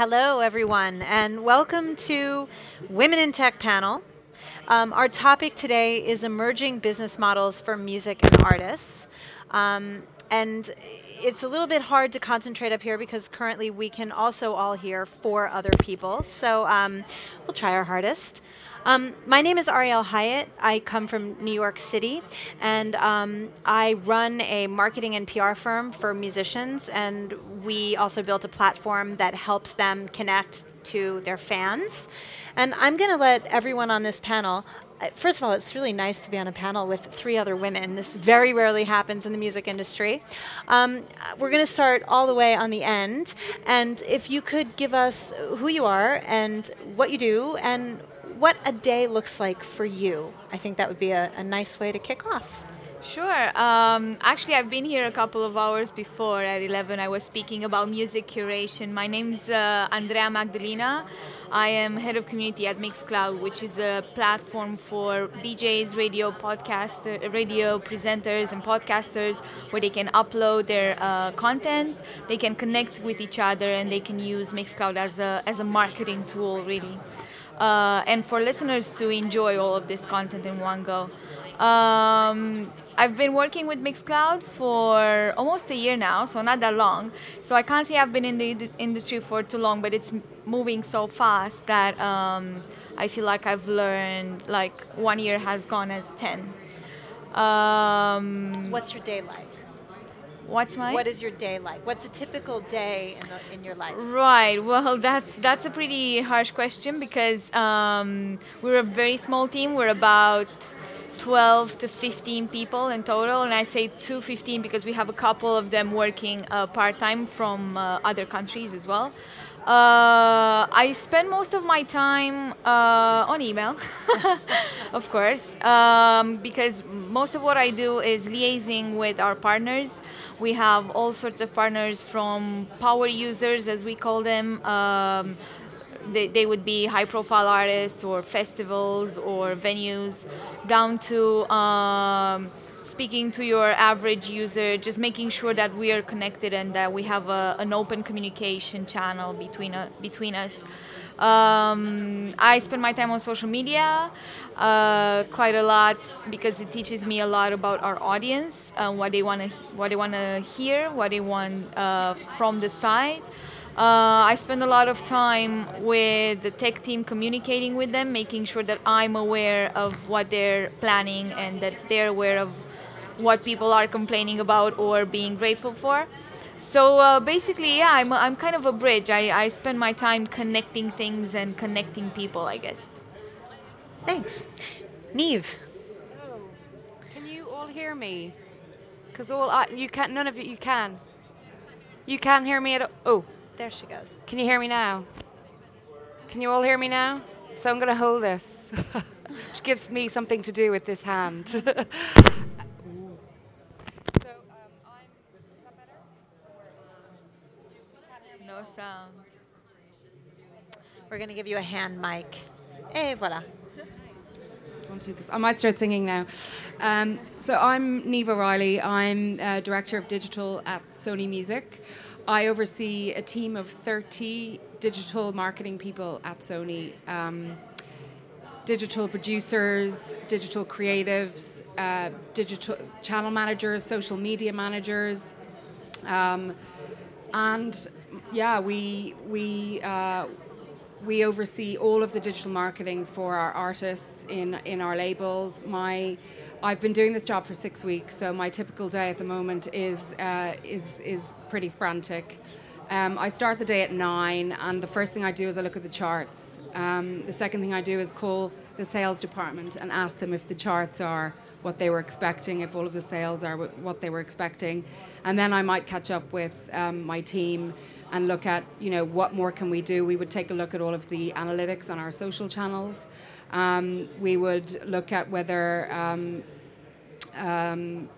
Hello, everyone, and welcome to Women in Tech panel. Um, our topic today is emerging business models for music and artists. Um, and it's a little bit hard to concentrate up here because currently we can also all hear four other people. So um, we'll try our hardest. Um, my name is Ariel Hyatt. I come from New York City, and um, I run a marketing and PR firm for musicians. And we also built a platform that helps them connect to their fans. And I'm going to let everyone on this panel. Uh, first of all, it's really nice to be on a panel with three other women. This very rarely happens in the music industry. Um, we're going to start all the way on the end. And if you could give us who you are and what you do and what a day looks like for you. I think that would be a, a nice way to kick off. Sure. Um, actually, I've been here a couple of hours before at 11. I was speaking about music curation. My name's uh, Andrea Magdalena. I am head of community at Mixcloud, which is a platform for DJs, radio podcaster, radio presenters, and podcasters, where they can upload their uh, content. They can connect with each other, and they can use Mixcloud as a as a marketing tool, really uh, and for listeners to enjoy all of this content in one go. Um, I've been working with Mixcloud for almost a year now, so not that long. So I can't say I've been in the industry for too long, but it's moving so fast that um, I feel like I've learned like one year has gone as ten. Um, What's your day like? What's my? What is your day like? What's a typical day in, the, in your life? Right. Well, that's that's a pretty harsh question because um, we're a very small team. We're about 12 to 15 people in total, and I say to 15 because we have a couple of them working uh, part time from uh, other countries as well. Uh, I spend most of my time uh, on email, of course, um, because most of what I do is liaising with our partners. We have all sorts of partners from power users, as we call them. Um, they, they would be high profile artists or festivals or venues, down to um, speaking to your average user, just making sure that we are connected and that we have a, an open communication channel between, uh, between us. Um, I spend my time on social media uh, quite a lot because it teaches me a lot about our audience, uh, what they want to what they want to hear, what they want uh, from the site. Uh, I spend a lot of time with the tech team communicating with them, making sure that I'm aware of what they're planning and that they're aware of what people are complaining about or being grateful for. So uh, basically, yeah, I'm, I'm kind of a bridge. I, I spend my time connecting things and connecting people, I guess. Thanks. Neve. Oh, can you all hear me? Because all I, you can, none of you, you can. You can't hear me at all. Oh. There she goes. Can you hear me now? Can you all hear me now? So I'm going to hold this, which gives me something to do with this hand. Um, no sound. We're going to give you a hand mic. Et voilà. I might start singing now. Um, so I'm Neva Riley. I'm uh, director of digital at Sony Music. I oversee a team of 30 digital marketing people at Sony. Um, digital producers, digital creatives, uh, digital channel managers, social media managers, um, and yeah, we we uh, we oversee all of the digital marketing for our artists in in our labels. My I've been doing this job for six weeks, so my typical day at the moment is uh, is is pretty frantic. Um, I start the day at nine, and the first thing I do is I look at the charts. Um, the second thing I do is call the sales department and ask them if the charts are what they were expecting, if all of the sales are what they were expecting, and then I might catch up with um, my team and look at you know what more can we do. We would take a look at all of the analytics on our social channels. Um, we would look at whether um, um,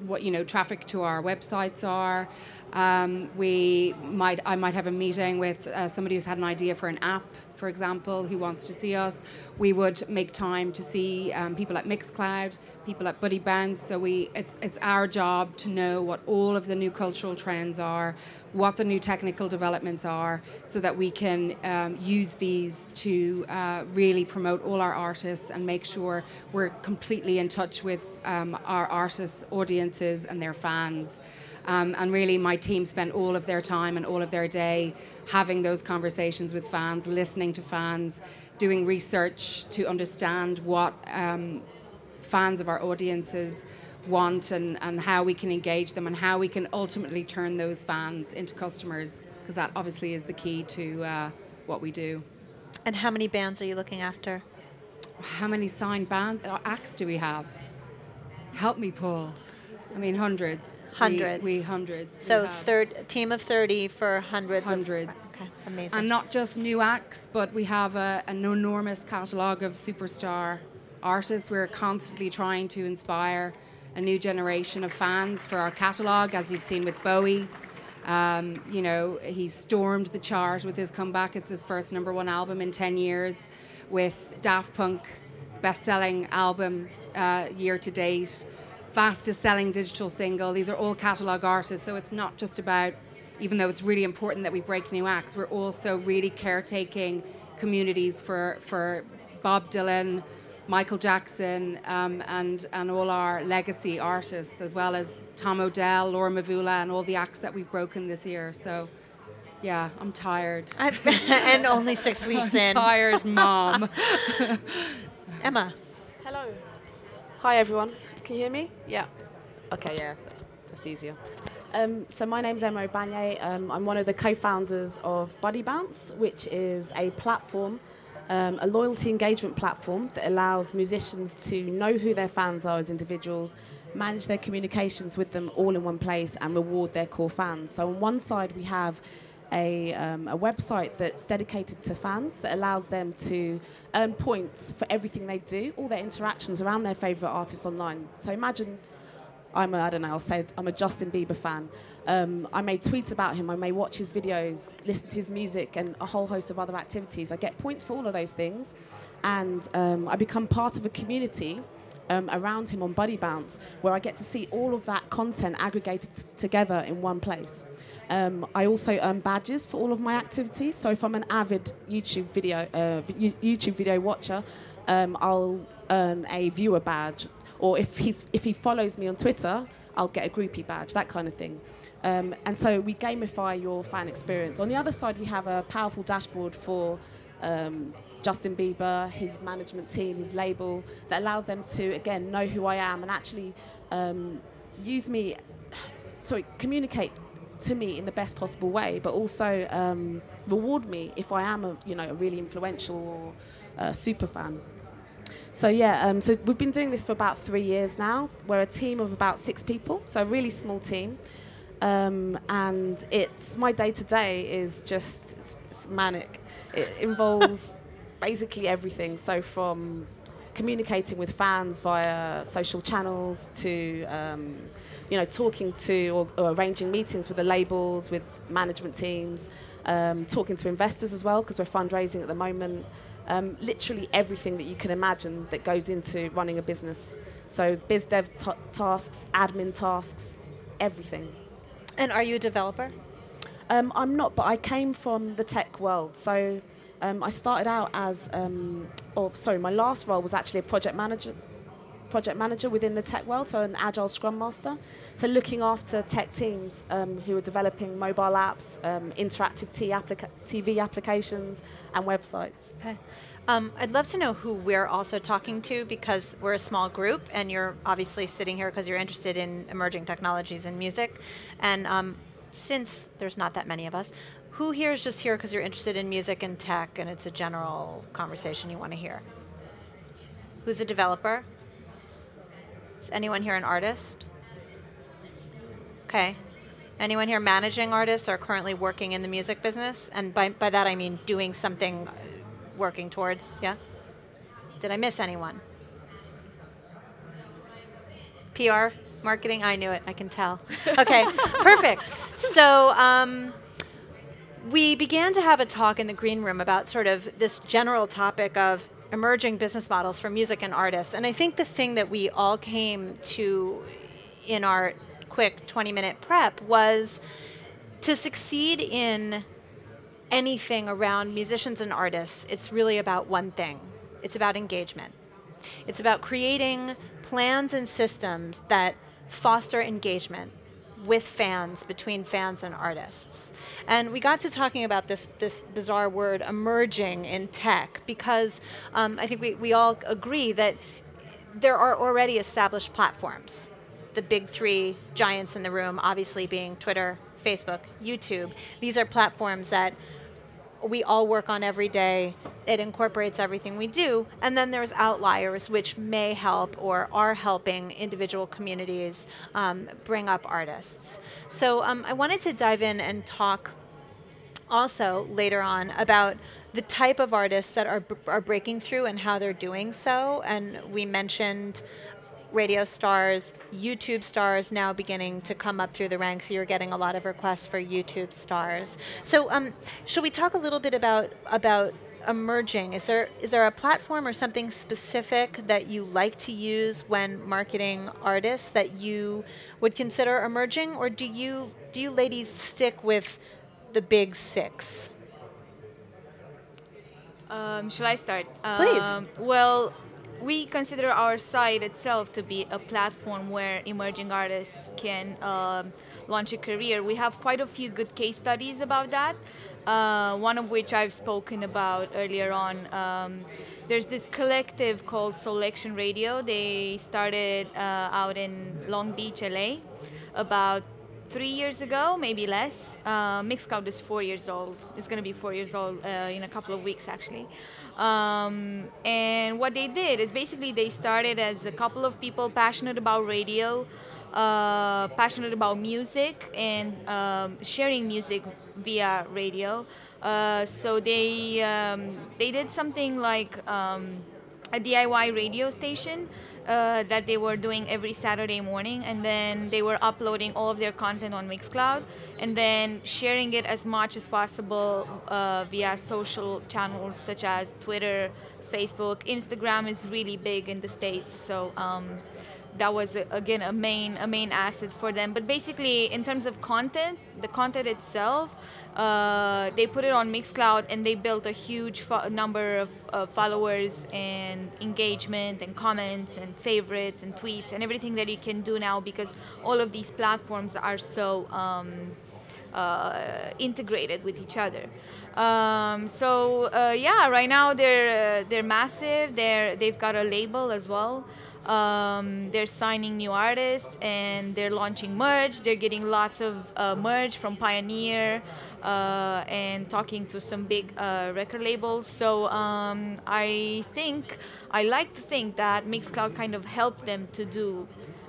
what you know traffic to our websites are. Um, we might, I might have a meeting with uh, somebody who's had an idea for an app, for example, who wants to see us. We would make time to see um, people at Mixcloud, people at Buddy Bounce. So we, it's it's our job to know what all of the new cultural trends are, what the new technical developments are, so that we can um, use these to uh, really promote all our artists and make sure we're completely in touch with um, our artists' audiences and their fans. Um, and really, my team spent all of their time and all of their day having those conversations with fans, listening to fans, doing research to understand what um, fans of our audiences want and, and how we can engage them and how we can ultimately turn those fans into customers, because that obviously is the key to uh, what we do. And how many bands are you looking after? How many signed band uh, acts do we have? Help me, Paul. I mean, hundreds. Hundreds. We, we hundreds. So we third team of thirty for hundreds. Hundreds. Of, okay, amazing. And not just new acts, but we have a, an enormous catalogue of superstar artists. We're constantly trying to inspire a new generation of fans for our catalogue, as you've seen with Bowie. Um, you know, he stormed the chart with his comeback. It's his first number one album in 10 years, with Daft Punk, best selling album uh, year to date, fastest selling digital single. These are all catalogue artists, so it's not just about, even though it's really important that we break new acts, we're also really caretaking communities for, for Bob Dylan, Michael Jackson, um, and and all our legacy artists, as well as Tom Odell, Laura Mvula, and all the acts that we've broken this year. So, yeah, I'm tired. and only six weeks I'm in. tired, mom. Emma. Hello. Hi, everyone. Can you hear me? Yeah. Okay, yeah, that's, that's easier. Um, so my name's Emma Obanye. Um, I'm one of the co-founders of Buddy Bounce, which is a platform, um, a loyalty engagement platform that allows musicians to know who their fans are as individuals, manage their communications with them all in one place, and reward their core fans. So on one side we have a, um, a website that's dedicated to fans that allows them to earn points for everything they do, all their interactions around their favourite artists online. So imagine I'm a, I don't know, I'll say I'm a Justin Bieber fan. Um, I may tweet about him, I may watch his videos, listen to his music, and a whole host of other activities. I get points for all of those things, and um, I become part of a community um, around him on Buddy Bounce, where I get to see all of that content aggregated together in one place. Um, I also earn badges for all of my activities. So if I'm an avid YouTube video uh, YouTube video watcher, um, I'll earn a viewer badge. Or if he's if he follows me on Twitter, I'll get a groupie badge, that kind of thing. Um, and so we gamify your fan experience. On the other side, we have a powerful dashboard for um, Justin Bieber, his management team, his label, that allows them to again know who I am and actually um, use me, sorry, communicate to me in the best possible way, but also um, reward me if I am a you know a really influential or uh, super fan. So yeah, um, so we've been doing this for about three years now. We're a team of about six people, so a really small team. Um, and it's my day to day is just it's, it's manic. It involves basically everything. So from communicating with fans via social channels to um, you know talking to or, or arranging meetings with the labels, with management teams, um, talking to investors as well because we're fundraising at the moment. Um, literally everything that you can imagine that goes into running a business. So biz dev t- tasks, admin tasks, everything. And are you a developer? Um, I'm not, but I came from the tech world. So um, I started out as, um, or sorry, my last role was actually a project manager, project manager within the tech world, so an agile scrum master. So looking after tech teams um, who are developing mobile apps, um, interactive applica- TV applications, and websites. Okay. Um, I'd love to know who we're also talking to because we're a small group, and you're obviously sitting here because you're interested in emerging technologies and music. And um, since there's not that many of us, who here is just here because you're interested in music and tech, and it's a general conversation you want to hear? Who's a developer? Is anyone here an artist? Okay. Anyone here managing artists or currently working in the music business? And by, by that I mean doing something, uh, working towards, yeah? Did I miss anyone? PR? Marketing, I knew it, I can tell. Okay, perfect. So, um, we began to have a talk in the green room about sort of this general topic of emerging business models for music and artists. And I think the thing that we all came to in our quick 20 minute prep was to succeed in anything around musicians and artists, it's really about one thing it's about engagement. It's about creating plans and systems that foster engagement with fans, between fans and artists. And we got to talking about this, this bizarre word emerging in tech because um, I think we, we all agree that there are already established platforms. The big three giants in the room, obviously being Twitter, Facebook, YouTube. These are platforms that we all work on every day. It incorporates everything we do. And then there's outliers, which may help or are helping individual communities um, bring up artists. So um, I wanted to dive in and talk also later on about the type of artists that are, are breaking through and how they're doing so. And we mentioned radio stars, YouTube stars now beginning to come up through the ranks. You're getting a lot of requests for YouTube stars. So, um, should we talk a little bit about about emerging? Is there is there a platform or something specific that you like to use when marketing artists that you would consider emerging, or do you do you ladies stick with the big six? Um, shall I start? Please. Um, well, we consider our site itself to be a platform where emerging artists can um, launch a career. We have quite a few good case studies about that. Uh, one of which I've spoken about earlier on. Um, there's this collective called Selection Radio. They started uh, out in Long Beach, LA, about three years ago, maybe less. Uh, Mixcloud is four years old. It's going to be four years old uh, in a couple of weeks, actually. Um, and what they did is basically they started as a couple of people passionate about radio, uh, passionate about music, and um, sharing music via radio. Uh, so they um, they did something like um, a DIY radio station uh, that they were doing every Saturday morning, and then they were uploading all of their content on Mixcloud, and then sharing it as much as possible uh, via social channels such as Twitter, Facebook, Instagram is really big in the states, so. Um, that was again a main a main asset for them. But basically, in terms of content, the content itself, uh, they put it on Mixcloud and they built a huge fo- number of uh, followers and engagement and comments and favorites and tweets and everything that you can do now because all of these platforms are so um, uh, integrated with each other. Um, so uh, yeah, right now they're uh, they're massive. They're they've got a label as well. Um, they're signing new artists and they're launching merch. They're getting lots of uh, merch from Pioneer uh, and talking to some big uh, record labels. So um, I think, I like to think that Mixcloud kind of helped them to do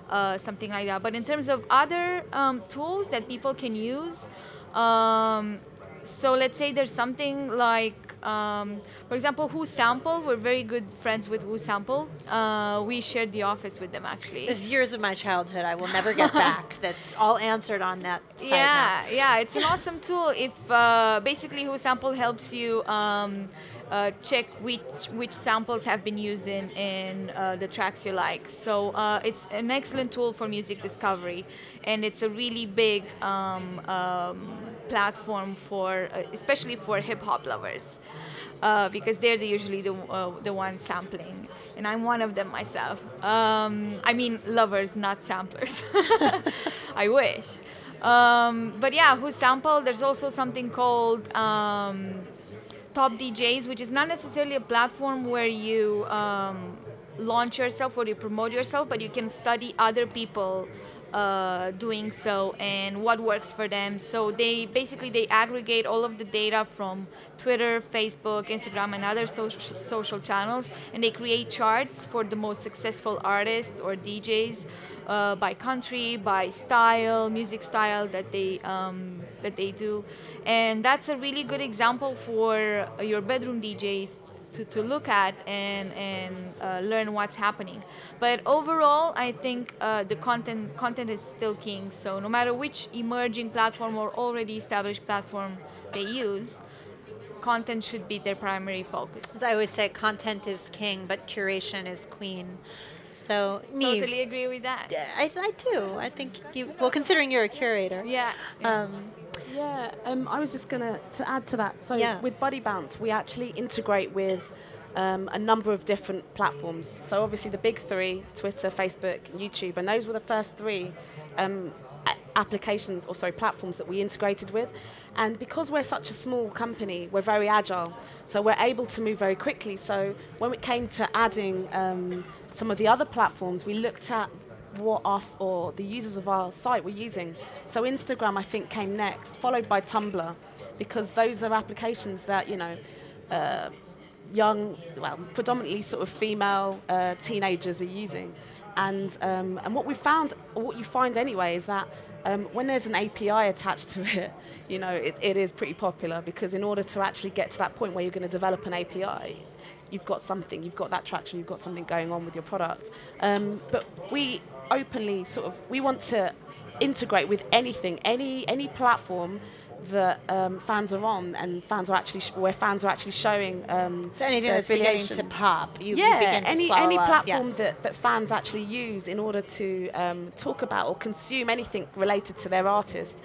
uh, something like that. But in terms of other um, tools that people can use, um, so let's say there's something like um, for example, Who Sample, we're very good friends with WhoSample. Uh, we shared the office with them actually. There's years of my childhood I will never get back. That's all answered on that Yeah, now. yeah, it's an awesome tool. If uh, basically WhoSample helps you. Um, uh, check which which samples have been used in in uh, the tracks you like. So uh, it's an excellent tool for music discovery, and it's a really big um, um, platform for uh, especially for hip hop lovers uh, because they're the, usually the, uh, the ones sampling. And I'm one of them myself. Um, I mean, lovers, not samplers. I wish. Um, but yeah, WhoSample, there's also something called um, Top DJs, which is not necessarily a platform where you um, launch yourself or you promote yourself, but you can study other people uh, doing so and what works for them. So they basically they aggregate all of the data from Twitter, Facebook, Instagram, and other social social channels, and they create charts for the most successful artists or DJs uh, by country, by style, music style that they um, that they do, and that's a really good example for your bedroom DJs to, to look at and, and uh, learn what's happening. But overall, I think uh, the content content is still king. So no matter which emerging platform or already established platform they use, content should be their primary focus. As I always say, content is king, but curation is queen. So, Neve, Totally agree with that. I, I do. I think you. Well, considering you're a curator. Yeah. Um, Yeah, um, I was just going to to add to that. So Yeah. with Buddy Bounce, we actually integrate with um, a number of different platforms. So obviously the big three: Twitter, Facebook, YouTube, and those were the first three um, applications or sorry platforms that we integrated with. And because we're such a small company, we're very agile, so we're able to move very quickly. So when it came to adding um, some of the other platforms, we looked at what our or the users of our site were using. So Instagram, I think, came next, followed by Tumblr, because those are applications that you know. Uh, young, well, predominantly sort of female uh, teenagers are using. And, um, and what we found, or what you find anyway, is that um, when there's an API attached to it, you know, it, it is pretty popular because in order to actually get to that point where you're going to develop an API, you've got something, you've got that traction, you've got something going on with your product. Um, but we openly sort of, we want to integrate with anything, any, any platform that um, fans are on and fans are actually sh- where fans are actually showing um, so anything that's beginning to affiliation. pop, you, you yeah, begin to any swallow any up. platform Yeah. that, that fans actually use in order to um, talk about or consume anything related to their artist,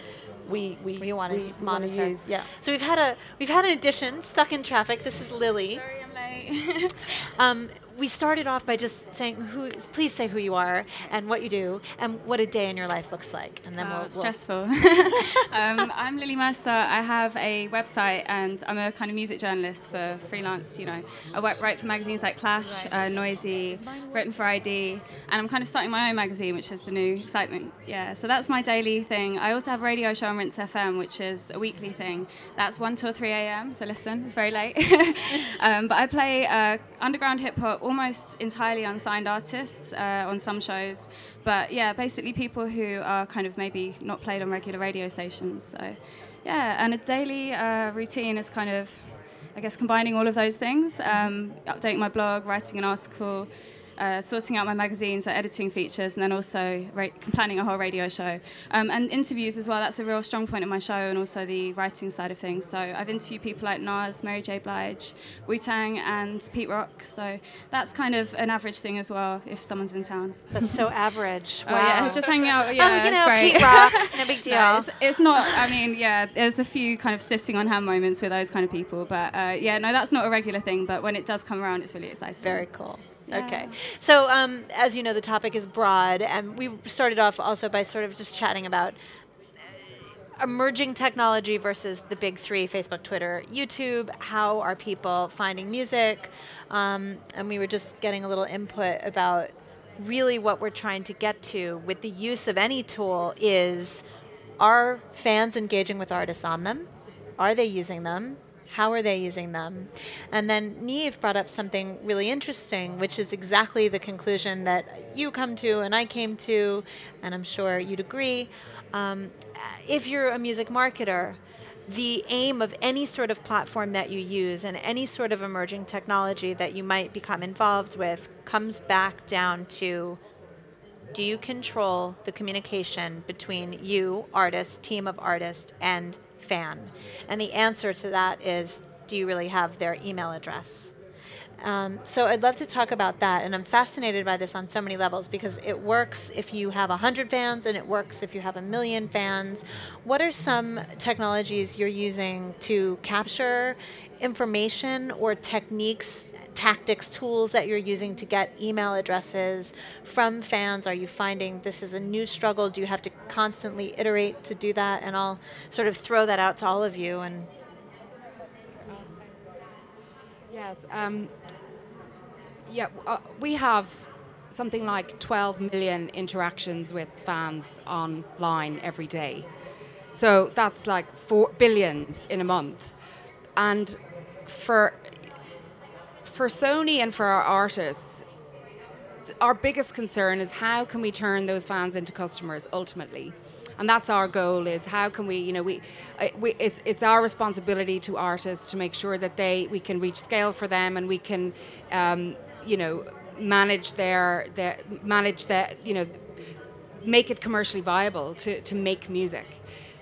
we we, We want to we wanna monitor. use. Yeah. So we've had a we've had an addition stuck in traffic. This is Lily. Sorry, I'm late. Um, we started off by just saying who. Please say who you are and what you do and what a day in your life looks like, and then Oh, we'll, we'll stressful. um, I'm Lily Mercer. I have a website and I'm a kind of music journalist for freelance. You know, I work, write for magazines like Clash, uh, Noisey, Written for ID, and I'm kind of starting my own magazine, which is the new excitement. Yeah, so that's my daily thing. I also have a radio show on Rinse FM, which is a weekly thing. That's 1 till 3 a.m. So listen, it's very late. um, but I play uh, underground hip hop, almost entirely unsigned artists uh, on some shows. But yeah, basically people who are kind of maybe not played on regular radio stations. So yeah, and a daily uh, routine is kind of, I guess, combining all of those things. Um, updating my blog, writing an article. Uh, sorting out my magazines, editing features, and then also ra- planning a whole radio show. Um, and interviews as well, that's a real strong point of my show, and also the writing side of things. So I've interviewed people like Nas, Mary J. Blige, Wu Tang, and Pete Rock. So that's kind of an average thing as well if someone's in town. That's so average. Oh yeah, just hanging out. Yeah, oh, you know, great. Pete Rock, no big deal. No, it's, it's not. I mean, yeah, there's a few kind of sitting on hand moments with those kind of people, but uh, yeah, no, that's not a regular thing. But when it does come around, it's really exciting. Very cool. Okay. So, um, as you know, the topic is broad, and we started off also by sort of just chatting about uh, emerging technology versus the big three Facebook, Twitter, YouTube. How are people finding music? Um, and we were just getting a little input about really what we're trying to get to with the use of any tool is are fans engaging with artists on them? Are they using them? How are they using them? And then Neve brought up something really interesting, which is exactly the conclusion that you come to and I came to, and I'm sure you'd agree. Um, if you're a music marketer, the aim of any sort of platform that you use and any sort of emerging technology that you might become involved with comes back down to do you control the communication between you, artist, team of artists, and fan? And the answer to that is do you really have their email address? Um, so I'd love to talk about that, and I'm fascinated by this on so many levels because it works if you have 100 fans and it works if you have a million fans. What are some technologies you're using to capture information or techniques, tactics, tools that you're using to get email addresses from fans? Are you finding this is a new struggle? Do you have to constantly iterate to do that? And I'll sort of throw that out to all of you and Yes. Um, yeah, uh, we have something like 12 million interactions with fans online every day. So that's like four billions in a month. And for for Sony and for our artists, our biggest concern is how can we turn those fans into customers ultimately? and that's our goal. Is how can we, you know, we, we it's it's our responsibility to artists to make sure that they we can reach scale for them and we can, um, you know, manage their their manage that you know make it commercially viable to, to make music.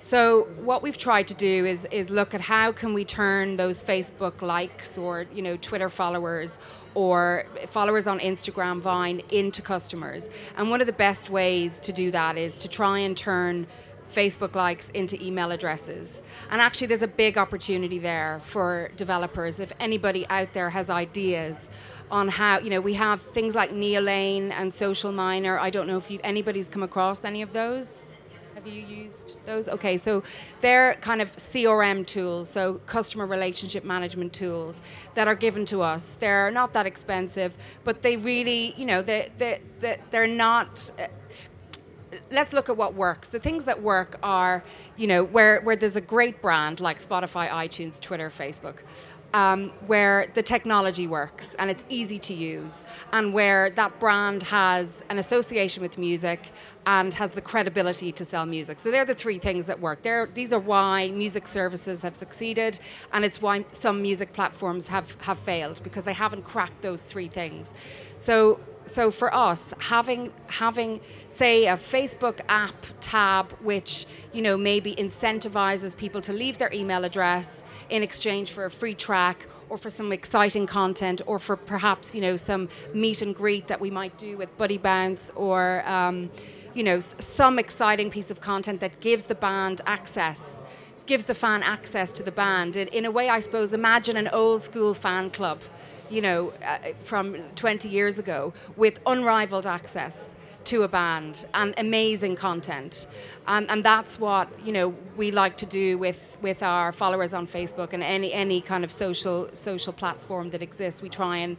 So what we've tried to do is is look at how can we turn those Facebook likes or you know Twitter followers or followers on Instagram, Vine into customers. And one of the best ways to do that is to try and turn Facebook likes into email addresses. And actually, there's a big opportunity there for developers. If anybody out there has ideas on how, you know, we have things like Neolane and Social Miner. I don't know if anybody's come across any of those. Have you used those? Okay, so they're kind of CRM tools, so customer relationship management tools that are given to us. They're not that expensive, but they really, you know, they, they, they, they're not. Uh, let's look at what works. The things that work are, you know, where, where there's a great brand like Spotify, iTunes, Twitter, Facebook um, where the technology works and it's easy to use, and where that brand has an association with music and has the credibility to sell music. So they're the three things that work. They're, these are why music services have succeeded, and it's why some music platforms have, have failed because they haven't cracked those three things. So so for us having having say a facebook app tab which you know maybe incentivizes people to leave their email address in exchange for a free track or for some exciting content or for perhaps you know some meet and greet that we might do with buddy bounce or um, you know some exciting piece of content that gives the band access gives the fan access to the band. In, in a way i suppose imagine an old school fan club you know uh, from 20 years ago with unrivaled access to a band and amazing content. Um, and that's what you know we like to do with, with our followers on Facebook and any any kind of social social platform that exists. We try and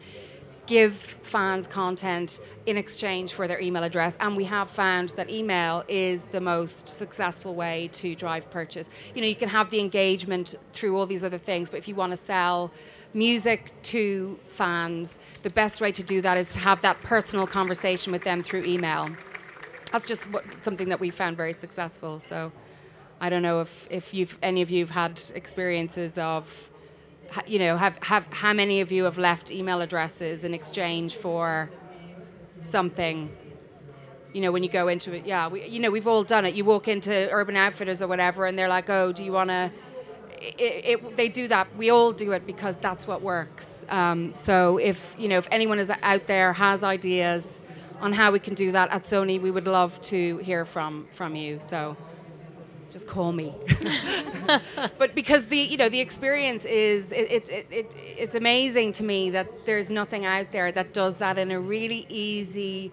give fans content in exchange for their email address and we have found that email is the most successful way to drive purchase you know you can have the engagement through all these other things but if you want to sell music to fans, the best way to do that is to have that personal conversation with them through email. That's just what, something that we found very successful. So I don't know if, if you've, any of you have had experiences of, you know, have, have, how many of you have left email addresses in exchange for something you know, when you go into it, yeah, we, you know, we've all done it. You walk into Urban Outfitters or whatever, and they're like, "Oh, do you want to it, it, they do that. We all do it because that's what works. Um, so if you know if anyone is out there has ideas on how we can do that at Sony, we would love to hear from from you. So just call me. but because the you know the experience is it, it, it, it's amazing to me that there's nothing out there that does that in a really easy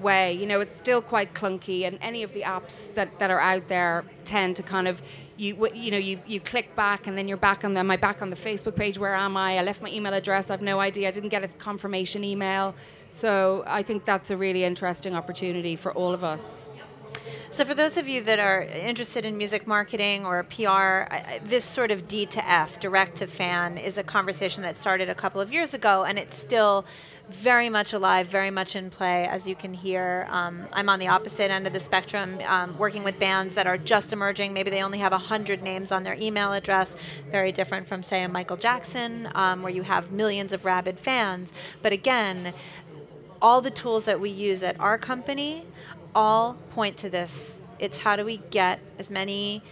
way. You know, it's still quite clunky, and any of the apps that, that are out there tend to kind of you you know you, you click back and then you're back on the I back on the Facebook page? Where am I? I left my email address. I've no idea. I didn't get a confirmation email. So I think that's a really interesting opportunity for all of us. So for those of you that are interested in music marketing or PR, this sort of D to F, direct to fan, is a conversation that started a couple of years ago, and it's still very much alive, very much in play, as you can hear. Um, I'm on the opposite end of the spectrum, um, working with bands that are just emerging. Maybe they only have 100 names on their email address, very different from, say, a Michael Jackson, um, where you have millions of rabid fans. But again, all the tools that we use at our company all point to this. It's how do we get as many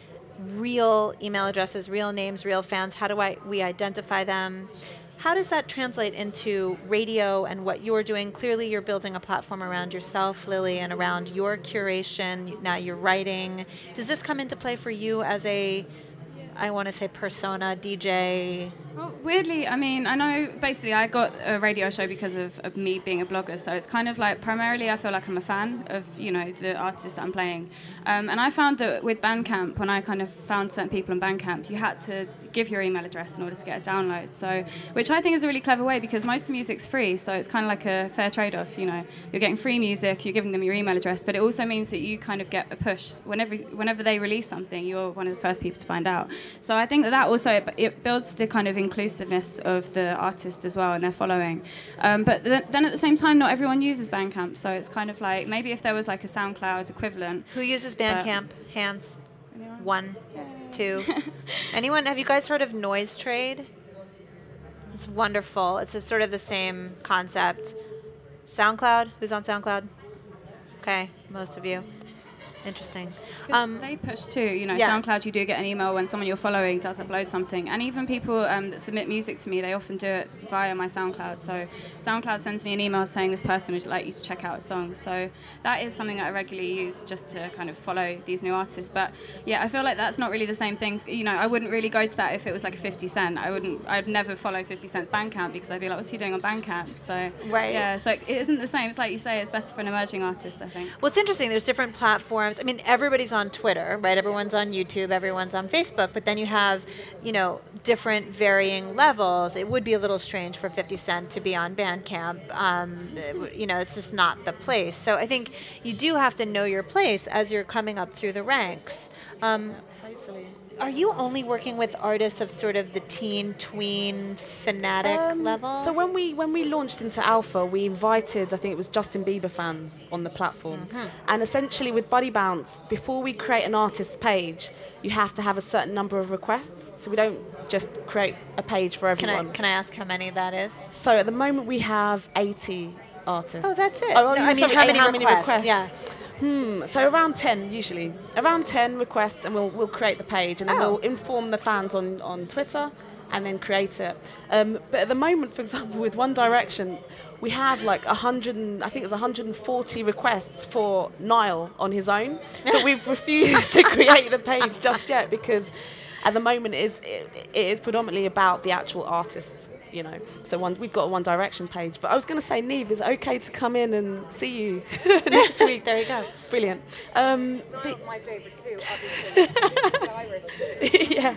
real email addresses, real names, real fans? How do I, we identify them? How does that translate into radio and what you're doing? Clearly, you're building a platform around yourself, Lily, and around your curation. Now you're writing. Does this come into play for you as a I want to say persona, DJ? Well, weirdly, I mean, I know basically I got a radio show because of, of, me being a blogger, so it's kind of like primarily I feel like I'm a fan of, you know, the artist that I'm playing. Um, and I found that with Bandcamp, when I kind of found certain people in Bandcamp, you had to give your email address in order to get a download. So, which I think is a really clever way because most of the music's free, so it's kind of like a fair trade-off. You know, you're getting free music, you're giving them your email address, but it also means that you kind of get a push whenever whenever they release something, you're one of the first people to find out. So I think that that also it builds the kind of inclusiveness of the artist as well and their following. Um, but th- then at the same time, not everyone uses Bandcamp, so it's kind of like maybe if there was like a SoundCloud equivalent. Who uses Bandcamp? Hands. One, two. Anyone? Have you guys heard of NoiseTrade? It's wonderful. It's a sort of the same concept. SoundCloud. Who's on SoundCloud? Okay, most of you. Interesting. Um, they push too. You know, yeah. SoundCloud, you do get an email when someone you're following does upload something, and even people um, that submit music to me, they often do it via my SoundCloud. So SoundCloud sends me an email saying this person would like you to check out a song. So that is something that I regularly use just to kind of follow these new artists. But yeah, I feel like that's not really the same thing. You know, I wouldn't really go to that if it was like a 50 Cent. I wouldn't. I'd never follow 50 Cent's Bandcamp because I'd be like, what's he doing on Bandcamp? So right. Yeah. So it isn't the same. It's like you say, it's better for an emerging artist. I think. Well, it's interesting. There's different platforms. I mean, everybody's on Twitter, right? Everyone's on YouTube, everyone's on Facebook, but then you have, you know, different varying levels. It would be a little strange for 50 Cent to be on Bandcamp. Um, you know, it's just not the place. So I think you do have to know your place as you're coming up through the ranks. Um, totally are you only working with artists of sort of the teen, tween, fanatic um, level? So when we when we launched into Alpha, we invited I think it was Justin Bieber fans on the platform, mm-hmm. and essentially with Buddy Bounce, before we create an artist's page, you have to have a certain number of requests. So we don't just create a page for everyone. Can I, can I ask how many that is? So at the moment we have 80 artists. Oh, that's it. Oh, no, I mean, sorry, how, many, how many requests? Yeah. Hmm. So around ten usually, around ten requests, and we'll we'll create the page, and then oh. we'll inform the fans on on Twitter, and then create it. Um, but at the moment, for example, with One Direction, we have like a hundred, I think it was 140 requests for Niall on his own, but we've refused to create the page just yet because at the moment it is it, it is predominantly about the actual artists you know so one we've got a one direction page. But i was going to say neve is okay to come in and see you next week? There you go. Brilliant. Um but my favorite too obviously. Yeah.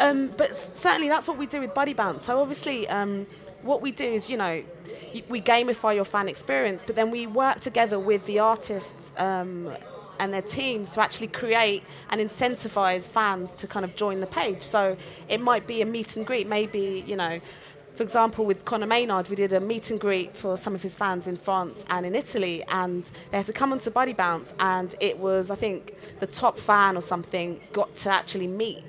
Um, but certainly that's what we do with buddy bounce. So obviously um, what we do is you know we gamify your fan experience but then we work together with the artists um, and their teams to actually create and incentivize fans to kind of join the page. So it might be a meet and greet, maybe, you know, for example, with Conor Maynard, we did a meet and greet for some of his fans in France and in Italy, and they had to come onto Buddy Bounce, and it was, I think, the top fan or something got to actually meet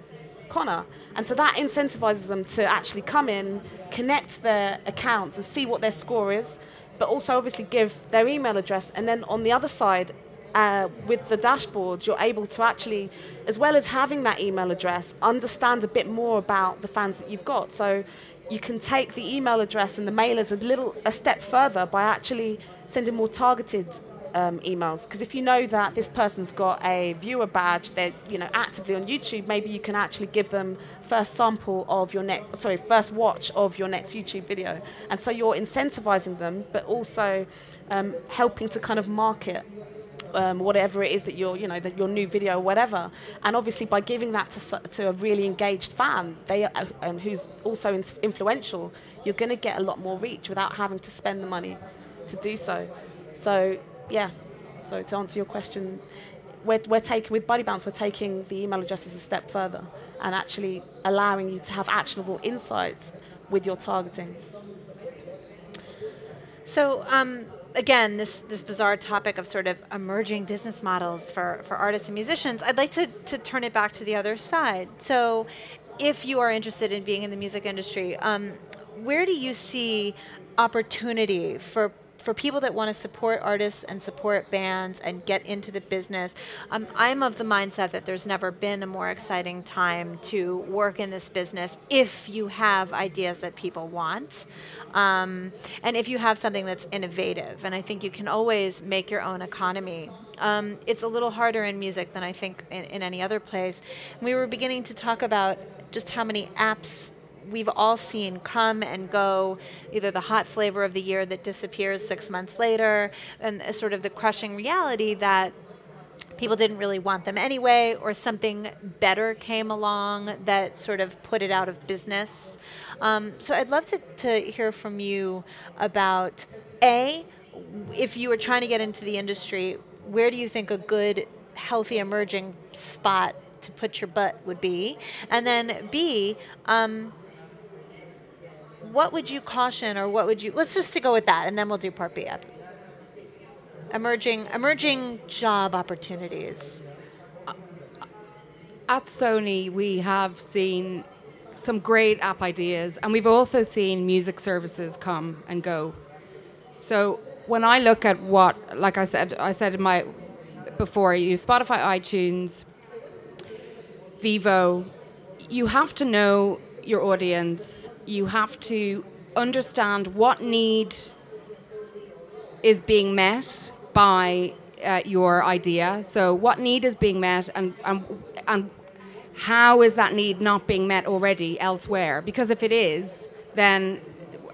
Conor. And so that incentivizes them to actually come in, connect their accounts, and see what their score is, but also obviously give their email address. And then on the other side, uh, with the dashboard, you're able to actually, as well as having that email address, understand a bit more about the fans that you've got. So you can take the email address and the mailers a little a step further by actually sending more targeted um, emails. Because if you know that this person's got a viewer badge, they're you know actively on YouTube, maybe you can actually give them first sample of your next, sorry, first watch of your next YouTube video. And so you're incentivizing them, but also um, helping to kind of market um, whatever it is that your you know that your new video or whatever. And obviously by giving that to, to a really engaged fan they uh, um, who's also in influential you're going to get a lot more reach without having to spend the money to do so. So yeah. So to answer your question we're, we're taking with buddy bounce we're taking the email addresses a step further and actually allowing you to have actionable insights with your targeting. So um, again, this, this bizarre topic of sort of emerging business models for, for artists and musicians, I'd like to, to turn it back to the other side. So, if you are interested in being in the music industry, um, where do you see opportunity for for people that want to support artists and support bands and get into the business, um, I'm of the mindset that there's never been a more exciting time to work in this business if you have ideas that people want. Um, and if you have something that's innovative, and I think you can always make your own economy. Um, it's a little harder in music than I think in, in any other place. We were beginning to talk about just how many apps we've all seen come and go, either the hot flavor of the year that disappears six months later, and sort of the crushing reality that people didn't really want them anyway, or something better came along that sort of put it out of business. Um, so I'd love to, to hear from you about A, if you were trying to get into the industry, where do you think a good, healthy, emerging spot to put your butt would be, and then B, um, what would you caution or what would you? Let's just to go with that, and then we'll do part B. Emerging, emerging job opportunities. At Sony, we have seen some great app ideas, and we've also seen music services come and go. So when I look at what, like I said, I said in my before, you Spotify, iTunes, Vevo, you have to know your audience. You have to understand what need is being met by uh, your idea. So, what need is being met, and, and and how is that need not being met already elsewhere? Because if it is, then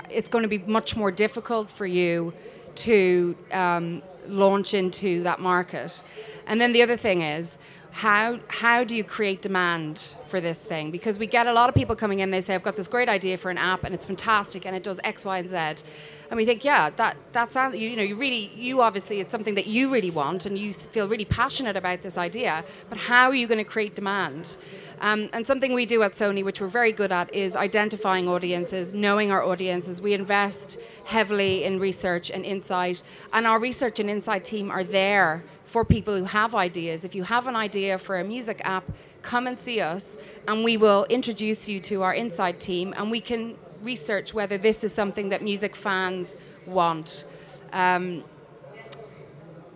it's going to be much more difficult for you to um, launch into that market. And then the other thing is, how how do you create demand for this thing? Because we get a lot of people coming in, they say, I've got this great idea for an app and it's fantastic and it does X, Y, and Z. And we think, yeah, that that sounds you, you know, you really you obviously it's something that you really want and you feel really passionate about this idea, but how are you going to create demand? Um, and something we do at Sony, which we're very good at, is identifying audiences, knowing our audiences. We invest heavily in research and insight, and our research and insight team are there for people who have ideas. If you have an idea for a music app, come and see us, and we will introduce you to our inside team, and we can research whether this is something that music fans want. Um,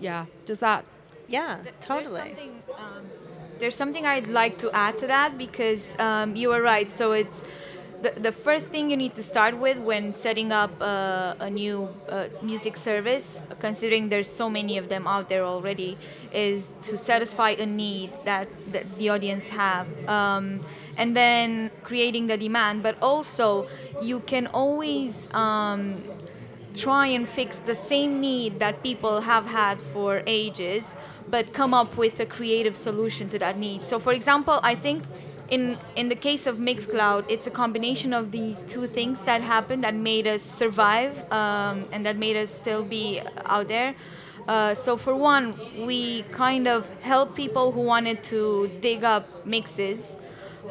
yeah, does that? Yeah, There's totally. something, um, there's something I'd like to add to that because um, you are right. So it's the, the first thing you need to start with when setting up uh, a new uh, music service, considering there's so many of them out there already, is to satisfy a need that, that the audience have. Um, and then creating the demand, but also you can always um, try and fix the same need that people have had for ages, but come up with a creative solution to that need. So, for example, I think in in the case of Mixcloud, it's a combination of these two things that happened that made us survive um, and that made us still be out there. Uh, so for one, we kind of helped people who wanted to dig up mixes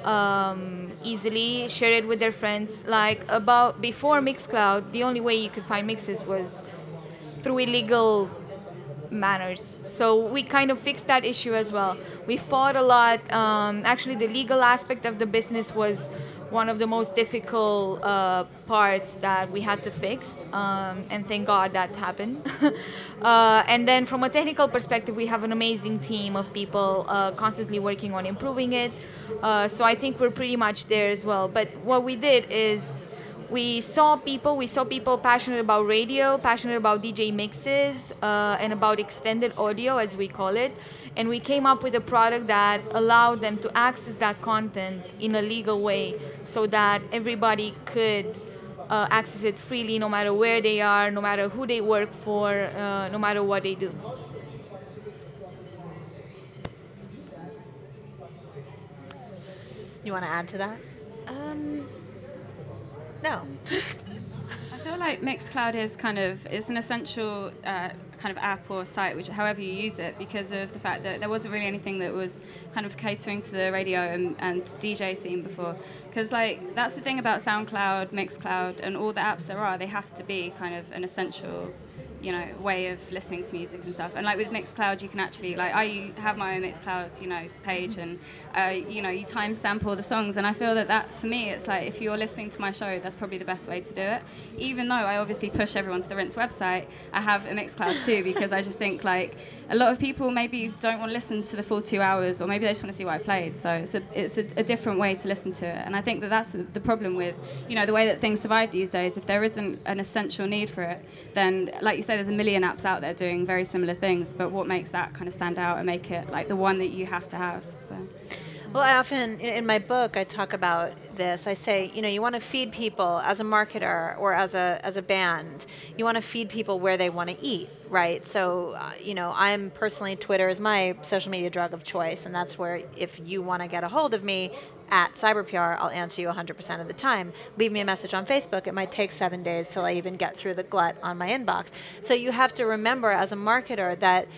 um, easily, share it with their friends. Like about before Mixcloud, the only way you could find mixes was through illegal manners. So we kind of fixed that issue as well. We fought a lot. Um, actually, the legal aspect of the business was one of the most difficult uh, parts that we had to fix, um, and thank God that happened. uh, and then, from a technical perspective, we have an amazing team of people uh, constantly working on improving it. Uh, so I think we're pretty much there as well. But what we did is we saw people we saw people passionate about radio passionate about dj mixes uh, and about extended audio as we call it and we came up with a product that allowed them to access that content in a legal way so that everybody could uh, access it freely no matter where they are no matter who they work for uh, no matter what they do You want to add to that? Um, No. I feel like Mixcloud is kind of is an essential uh, kind of app or site, which however you use it, because of the fact that there wasn't really anything that was kind of catering to the radio and, and DJ scene before. Because like that's the thing about SoundCloud, Mixcloud, and all the apps there are, they have to be kind of an essential you know way of listening to music and stuff. And like with mixcloud you can actually like i have my own mixcloud you know page and uh, you know you timestamp all the songs. And i feel that that for me it's like if you're listening to my show that's probably the best way to do it. Even though i obviously push everyone to the rinse website i have a mixcloud too because i just think like a lot of people maybe don't want to listen to the full two hours or maybe they just want to see what i played so it's a it's a, a different way to listen to it and i think that that's the, problem with you know the way that things survive these days if there isn't an essential need for it then like you say there's a million apps out there doing very similar things, but what makes that kind of stand out and make it like the one that you have to have? So. Well, I often, in, my book, I talk about this. I say, you know, you want to feed people as a marketer or as a, as a band, you want to feed people where they want to eat, right? So, uh, you know, I'm personally, Twitter is my social media drug of choice, and that's where if you want to get a hold of me, at CyberPR, I'll answer you 100% of the time. Leave me a message on Facebook. It might take seven days till I even get through the glut on my inbox. So you have to remember as a marketer that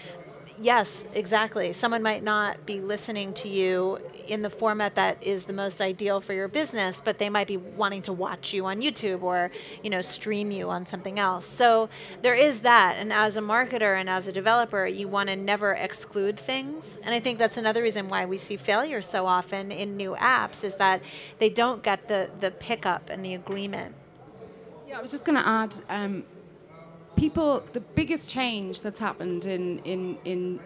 yes, exactly. Someone might not be listening to you in the format that is the most ideal for your business, but they might be wanting to watch you on YouTube or, you know, stream you on something else. So there is that. And as a marketer and as a developer, you want to never exclude things. And I think that's another reason why we see failure so often in new apps is that they don't get the, the pickup and the agreement. Yeah, I was just going to add um, people, the biggest change that's happened in, in, in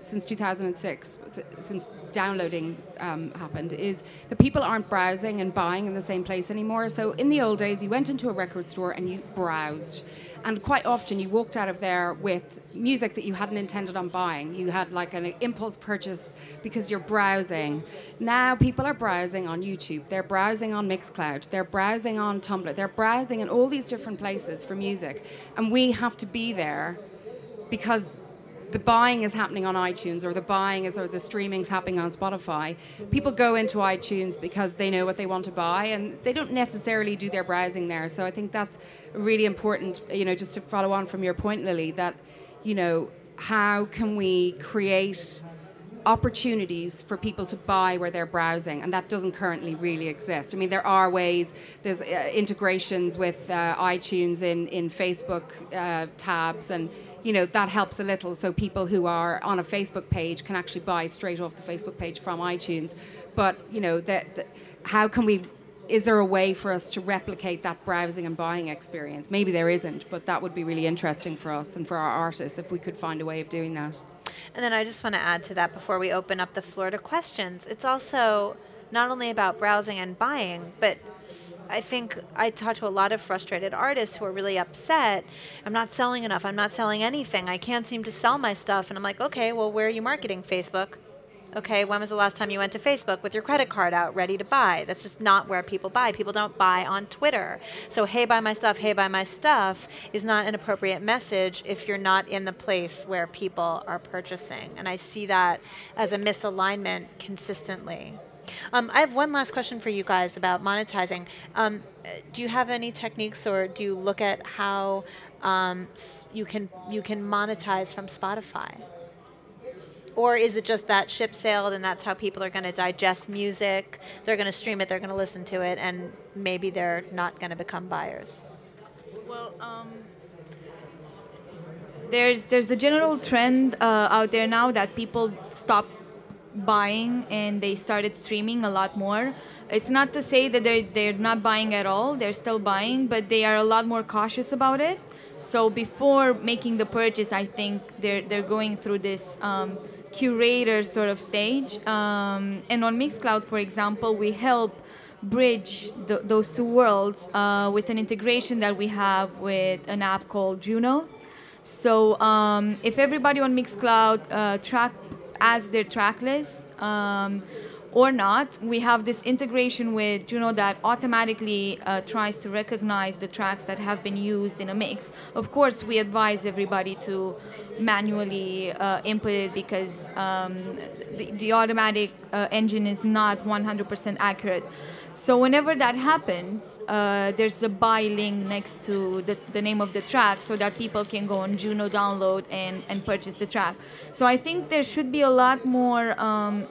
since 2006, since downloading um, happened, is that people aren't browsing and buying in the same place anymore. So in the old days, you went into a record store and you browsed. And quite often you walked out of there with music that you hadn't intended on buying. You had like an impulse purchase because you're browsing. Now people are browsing on YouTube, they're browsing on Mixcloud, they're browsing on Tumblr, they're browsing in all these different places for music. And we have to be there because the buying is happening on iTunes or the buying is or the streaming is happening on Spotify. People go into iTunes because they know what they want to buy and they don't necessarily do their browsing there. So I think that's really important, you know, just to follow on from your point, Lily, that, you know, how can we create opportunities for people to buy where they're browsing, and that doesn't currently really exist. I mean, there are ways, there's uh, integrations with uh, iTunes in, in Facebook uh, tabs, and you know that helps a little. So people who are on a Facebook page can actually buy straight off the Facebook page from iTunes. But you know, that how can we? Is there a way for us to replicate that browsing and buying experience? Maybe there isn't, but that would be really interesting for us and for our artists if we could find a way of doing that. And then I just want to add to that before we open up the floor to questions. It's also not only about browsing and buying, but I think I talk to a lot of frustrated artists who are really upset. I'm not selling enough. I'm not selling anything. I can't seem to sell my stuff. And I'm like, okay, well, where are you marketing? Facebook. Okay, when was the last time you went to Facebook with your credit card out ready to buy? That's just not where people buy. People don't buy on Twitter. So, hey, buy my stuff, hey, buy my stuff is not an appropriate message if you're not in the place where people are purchasing. And I see that as a misalignment consistently. Um, I have one last question for you guys about monetizing. Um, do you have any techniques, or do you look at how um, you can you can monetize from Spotify? Or is it just that ship sailed and that's how people are going to digest music? They're going to stream it, they're going to listen to it, and maybe they're not going to become buyers? Well, um, there's there's a general trend uh, out there now that people stop buying and they started streaming a lot more. It's not to say that they're, they're not buying at all, they're still buying, but they are a lot more cautious about it. So before making the purchase, I think they're, they're going through this um, curator sort of stage. Um, and on Mixcloud, for example, we help bridge th- those two worlds uh, with an integration that we have with an app called Juno. So um, if everybody on Mixcloud uh, track adds their track list um, or not. We have this integration with Juno that automatically uh, tries to recognize the tracks that have been used in a mix. Of course, we advise everybody to manually uh, input it because um, the, the, automatic uh, engine is not 100% accurate. So whenever that happens, uh, there's a buy link next to the, the name of the track so that people can go on Juno download and, and purchase the track. So I think there should be a lot more um,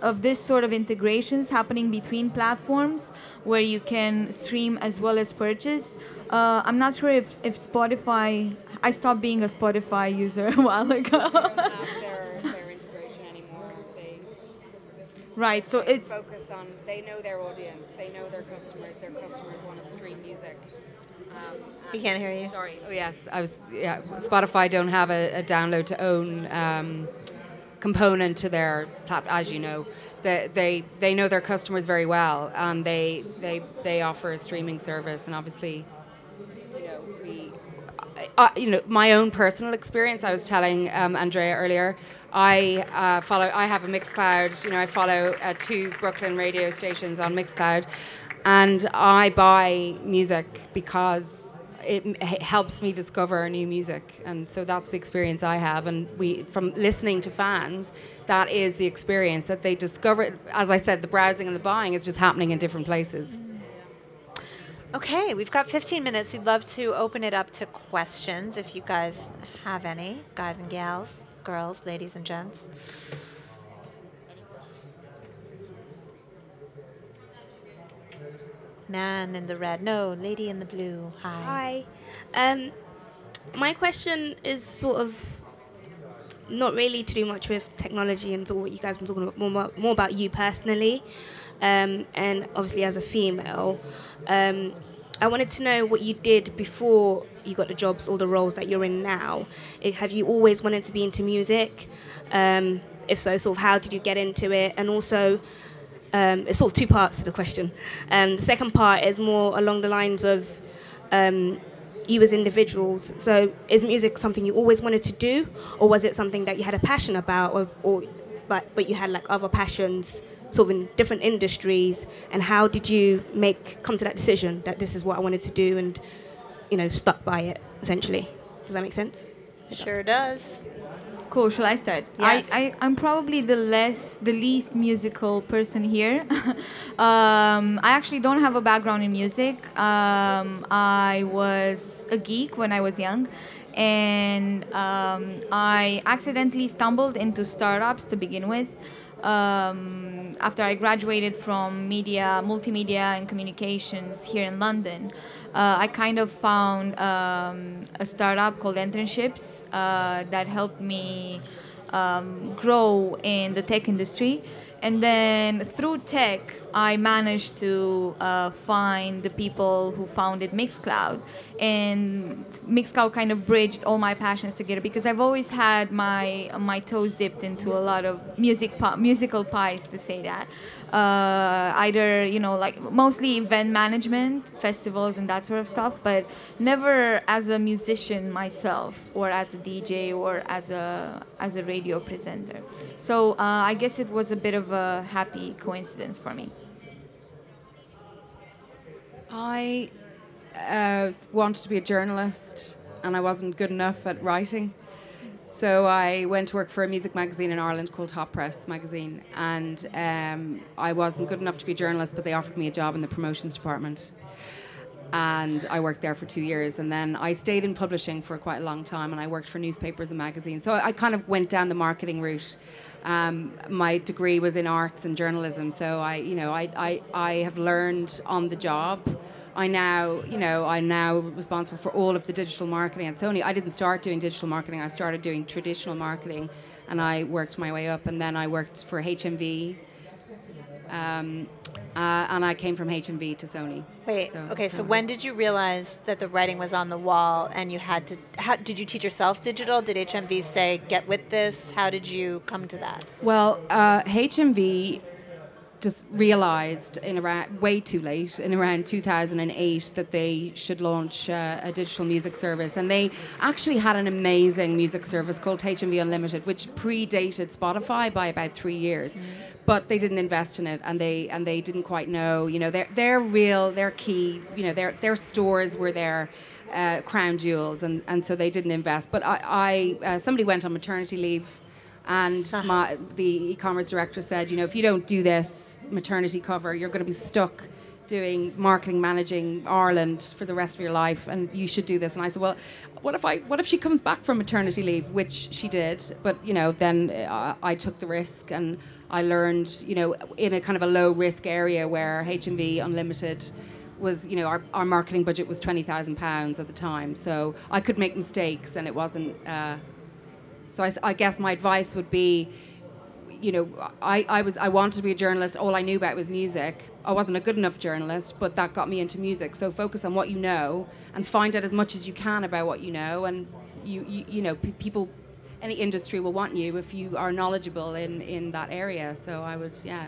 of this sort of integrations happening between platforms where you can stream as well as purchase. Uh, I'm not sure if, if Spotify, I stopped being a Spotify user a while ago. Right. So it's focus on they know their audience, they know their customers. Their customers want to stream music. Um, we can't hear you. Sorry. Oh yes, I was. Yeah, Spotify don't have a, a download to own um, component to their platform, as you know. They, they they know their customers very well, and they they they offer a streaming service, and obviously, you know, we. Uh, you know, my own personal experience. I was telling um, Andrea earlier. I uh, follow. I have a Mixcloud. You know, I follow uh, two Brooklyn radio stations on Mixcloud, and I buy music because it helps me discover new music, and so that's the experience I have. And we, from listening to fans, that is the experience that they discover. As I said, the browsing and the buying is just happening in different places. Okay, we've got 15 minutes. We'd love to open it up to questions if you guys have any, guys and gals. Girls, ladies and gents. Man in the red. No, lady in the blue. Hi. Hi. Um, my question is sort of not really to do much with technology and sort of what you guys been talking about, more about, more about you personally. Um, and obviously, as a female, um, I wanted to know what you did before you got the jobs or the roles that you're in now. Have you always wanted to be into music? Um, if so, sort of how did you get into it? And also, um, it's sort of two parts to the question. Um, the second part is more along the lines of um, you as individuals. So, is music something you always wanted to do, or was it something that you had a passion about, or, or but but you had like other passions, sort of in different industries? And how did you make come to that decision that this is what I wanted to do, and you know stuck by it essentially? Does that make sense? It does. Sure does. Cool. Shall I start? Yes. I, I I'm probably the less the least musical person here. um, I actually don't have a background in music. Um, I was a geek when I was young, and um, I accidentally stumbled into startups to begin with. Um, after I graduated from media, multimedia, and communications here in London, uh, I kind of found um, a startup called Internships uh, that helped me um, grow in the tech industry. And then through tech, I managed to uh, find the people who founded Mixcloud. And Mixcloud kind of bridged all my passions together because I've always had my my toes dipped into a lot of music musical pies, to say that. Uh, either you know like mostly event management, festivals, and that sort of stuff, but never as a musician myself, or as a DJ, or as a as a radio presenter. So uh, I guess it was a bit of a happy coincidence for me. I uh, wanted to be a journalist and I wasn't good enough at writing. So I went to work for a music magazine in Ireland called Hot Press magazine, and um, I wasn't good enough to be a journalist, but they offered me a job in the promotions department, and I worked there for two years, and then I stayed in publishing for quite a long time, and I worked for newspapers and magazines. So I kind of went down the marketing route. Um, my degree was in arts and journalism, so I, you know, I, I, I have learned on the job. I now, you know, I'm now responsible for all of the digital marketing at Sony. I didn't start doing digital marketing. I started doing traditional marketing, and I worked my way up. And then I worked for HMV, um, uh, and I came from HMV to Sony. Wait. okay. So when did you realize that the writing was on the wall and you had to? How did you teach yourself digital? Did HMV say get with this? How did you come to that? Well, uh, HMV just realized in around way too late in around 2008 that they should launch uh, a digital music service. And they actually had an amazing music service called HMV Unlimited which predated Spotify by about 3 years. But they didn't invest in it and they and they didn't quite know you know their their real their key you know their their stores were their uh, crown jewels and and so they didn't invest. But I, I uh, somebody went on maternity leave and my, the e-commerce director said, you know, if you don't do this maternity cover, you're going to be stuck doing marketing, managing Ireland for the rest of your life, and you should do this. And I said, well, what if I, what if she comes back from maternity leave, which she did, but you know, then uh, I took the risk and I learned, you know, in a kind of a low risk area where HMV Unlimited was, you know, our, our marketing budget was twenty thousand pounds at the time, so I could make mistakes, and it wasn't. Uh, so I guess my advice would be, you know, I, I was I wanted to be a journalist. All I knew about was music. I wasn't a good enough journalist, but that got me into music. So focus on what you know and find out as much as you can about what you know. And you you, you know, p- people, any industry will want you if you are knowledgeable in in that area. So I would yeah.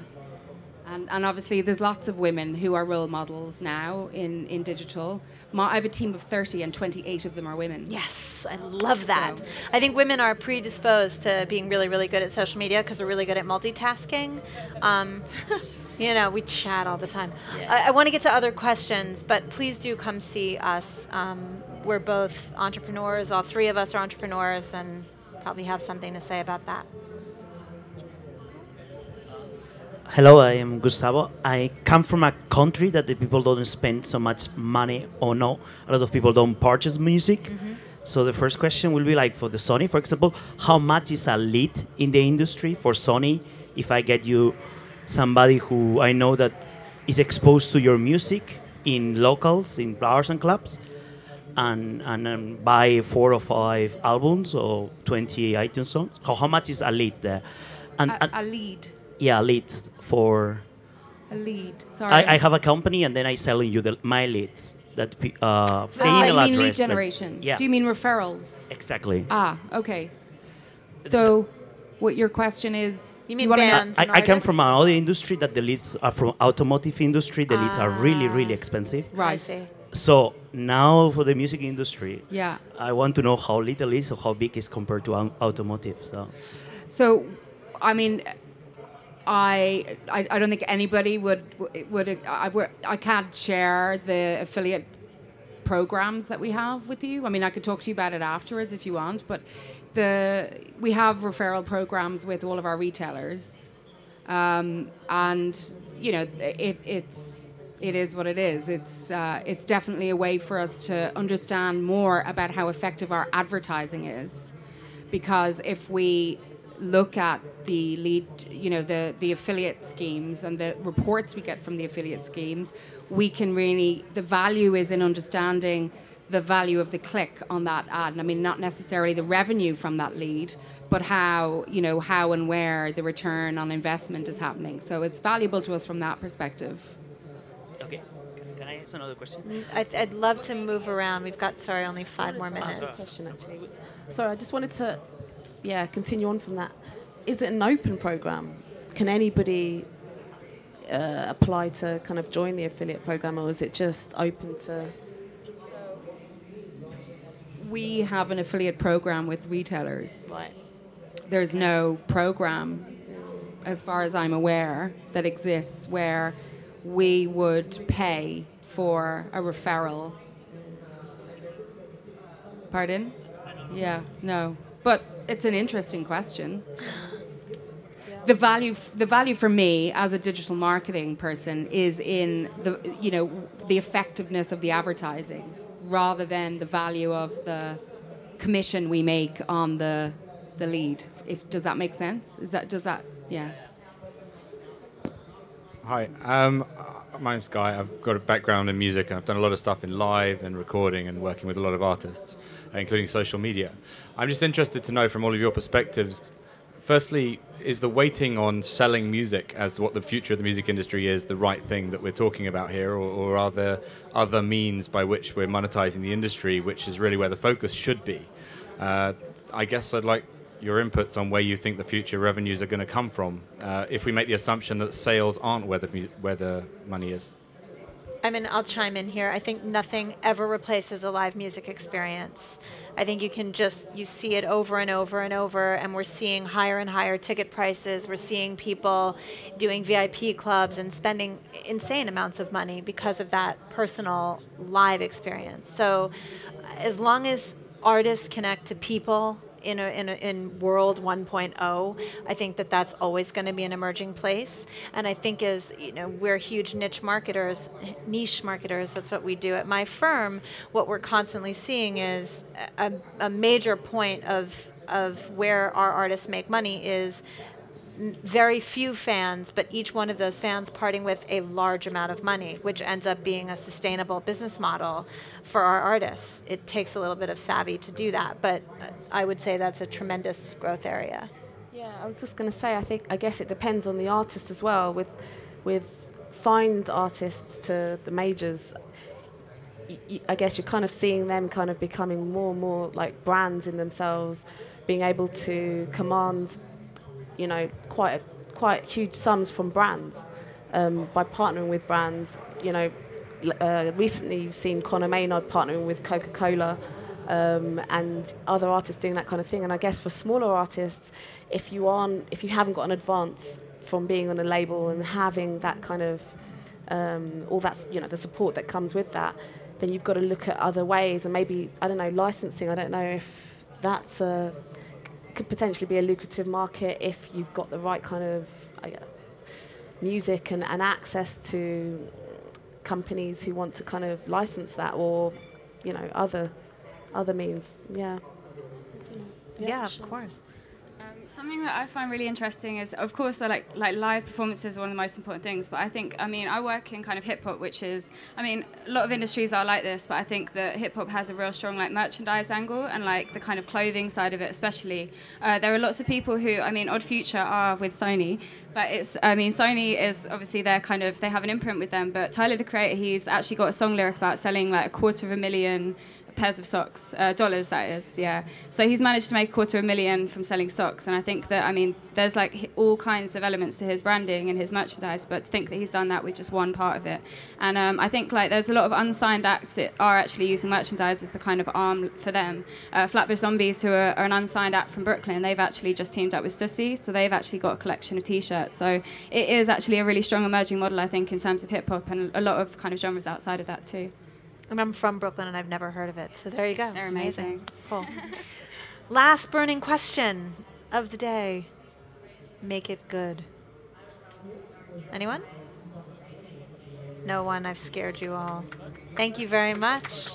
And, and obviously, there's lots of women who are role models now in, in digital. My, I have a team of 30, and 28 of them are women. Yes, I love that. So- I think women are predisposed to being really, really good at social media because they're really good at multitasking. Um, you know, we chat all the time. I, I want to get to other questions, but please do come see us. Um, we're both entrepreneurs. All three of us are entrepreneurs, and probably have something to say about that. Hello, I am Gustavo. I come from a country that the people don't spend so much money or no. A lot of people don't purchase music. So the first question will be like for the Sony, for example, how much is a lead in the industry for Sony? If I get you somebody who I know that is exposed to your music in locals, in bars and clubs, and and um, buy four or five albums or 20 iTunes songs, how, how much is a lead there? And, A, and a lead. Yeah, leads for. A lead. Sorry. I, I have a company and then I sell you the, my leads. That pe- uh, the Ah, email you mean lead address. that- generation? yeah. Do you mean referrals? exactly. Ah, okay. So, what your question is? You mean wanna know- bands? I, and I come from artists? another industry that the leads are from automotive industry. The leads are really, really expensive. Right. So now for the music industry, Yeah. I want to know how little is or how big is compared to au- automotive. So So, I mean, I, I I don't think anybody would would I I can't share the affiliate programs that we have with you. I mean, I could talk to you about it afterwards if you want, but the we have referral programs with all of our retailers, um, and you know it, it's it is what it is. It's uh, it's definitely a way for us to understand more about how effective our advertising is, because if we look at the lead, you know, the, the affiliate schemes and the reports we get from the affiliate schemes, we can really, the value is in understanding the value of the click on that ad. And I mean, not necessarily the revenue from that lead, but how, you know, how and where the return on investment is happening. So it's valuable to us from that perspective. okay, can, can I ask another question? Mm, I'd, I'd love to move around. We've got, sorry, only five more wanted to ask minutes. question actually. Sorry, I just wanted to, yeah, continue on from that. Is it an open program? Can anybody uh, apply to kind of join the affiliate program, or is it just open to? We have an affiliate program with retailers. Right. there's no program, as far as I'm aware, that exists where we would pay for a referral. Pardon? Yeah, no. But it's an interesting question. The value, the value for me as a digital marketing person is in the, you know, the effectiveness of the advertising, rather than the value of the commission we make on the, the lead. If does that make sense? Is that does that? Yeah. Hi, um, uh, my name's Guy. I've got a background in music and I've done a lot of stuff in live and recording and working with a lot of artists, uh, including social media. I'm just interested to know from all of your perspectives. Firstly, is the weighting on selling music as what the future of the music industry is the right thing that we're talking about here, or, or are there other means by which we're monetizing the industry, which is really where the focus should be? Uh, I guess I'd like your inputs on where you think the future revenues are going to come from uh, if we make the assumption that sales aren't where the, where the money is. I mean, I'll chime in here. I think nothing ever replaces a live music experience. I think you can just you see it over and over and over, and we're seeing higher and higher ticket prices. We're seeing people doing VIP clubs and spending insane amounts of money because of that personal live experience. So, as long as artists connect to people in a, in, a, in world 1.0 i think that that's always going to be an emerging place. And i think as you know we're huge niche marketers niche marketers that's what we do at my firm what we're constantly seeing is a, a major point of of where our artists make money is very few fans, but each one of those fans parting with a large amount of money, which ends up being a sustainable business model for our artists. It takes a little bit of savvy to do that, but I would say that's a tremendous growth area. Yeah, I was just going to say. I think I guess it depends on the artist as well. With with signed artists to the majors, I guess you're kind of seeing them kind of becoming more and more like brands in themselves, being able to command, you know, quite a, quite huge sums from brands um, by partnering with brands. You know, uh, recently you've seen Conor Maynard partnering with Coca Cola. Um, and other artists doing that kind of thing, and I guess for smaller artists, if you aren't, if you haven't got an advance from being on a label and having that kind of um, all that's you know the support that comes with that, then you've got to look at other ways and maybe I don't know licensing. I don't know if that's a could potentially be a lucrative market if you've got the right kind of uh, music and, and access to companies who want to kind of license that or you know other other means. Yeah. Yeah, of course. Something that I find really interesting is, of course, like like live performances are one of the most important things. But I think, I mean, I work in kind of hip hop, which is, I mean, a lot of industries are like this, but I think that hip hop has a real strong like merchandise angle and like the kind of clothing side of it, especially. Uh, there are lots of people who, I mean, Odd Future are with Sony, but it's, I mean, Sony is obviously they're kind of they have an imprint with them. But Tyler the Creator, he's actually got a song lyric about selling like a quarter of a million pairs of socks, uh, dollars that is, yeah. So he's managed to make a quarter of a million from selling socks, and I think that I mean, there's like all kinds of elements to his branding and his merchandise, but to think that he's done that with just one part of it, and um, I think like there's a lot of unsigned acts that are actually using merchandise as the kind of arm for them. Uh, Flatbush Zombies, who are, are, an unsigned act from Brooklyn, they've actually just teamed up with Stussy, so they've actually got a collection of T-shirts. So it is actually a really strong emerging model, I think, in terms of hip hop and a lot of kind of genres outside of that too. And I'm from Brooklyn and I've never heard of it. So there you go. They're amazing. Cool. Last burning question of the day. Make it good. Anyone? No one. I've scared you all. Thank you very much.